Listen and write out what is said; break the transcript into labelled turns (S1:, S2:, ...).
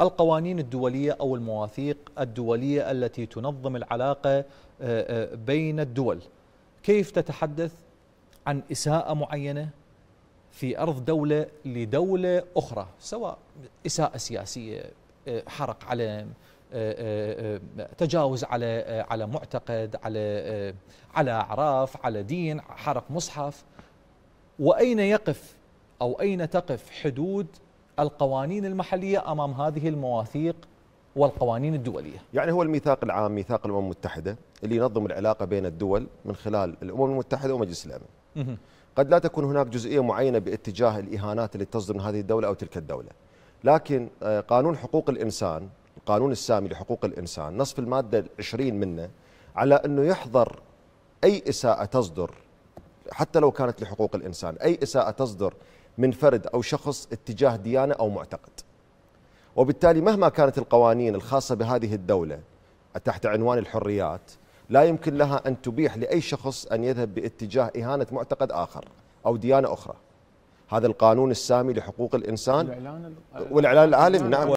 S1: القوانين الدولية أو المواثيق الدولية التي تنظم العلاقة بين الدول. كيف تتحدث عن إساءة معينة في أرض دولة لدولة أخرى سواء إساءة سياسية حرق علم تجاوز على على معتقد على على أعراف على دين حرق مصحف. وأين يقف أو أين تقف حدود القوانين المحلية أمام هذه المواثيق والقوانين الدولية.
S2: يعني هو الميثاق العام ميثاق الأمم المتحدة اللي ينظم العلاقة بين الدول من خلال الأمم المتحدة ومجلس الأمن. قد لا تكون هناك جزئية معينة باتجاه الإهانات اللي تصدر من هذه الدولة أو تلك الدولة. لكن آه، قانون حقوق الإنسان القانون السامي لحقوق الإنسان نص في المادة 20 منه على أنه يحظر أي إساءة تصدر حتى لو كانت لحقوق الإنسان، أي إساءة تصدر من فرد أو شخص اتجاه ديانة أو معتقد. وبالتالي مهما كانت القوانين الخاصة بهذه الدولة تحت عنوان الحريات لا يمكن لها أن تبيح لأي شخص أن يذهب باتجاه إهانة معتقد آخر أو ديانة أخرى. هذا القانون السامي لحقوق الإنسان والإعلان العالمي نعم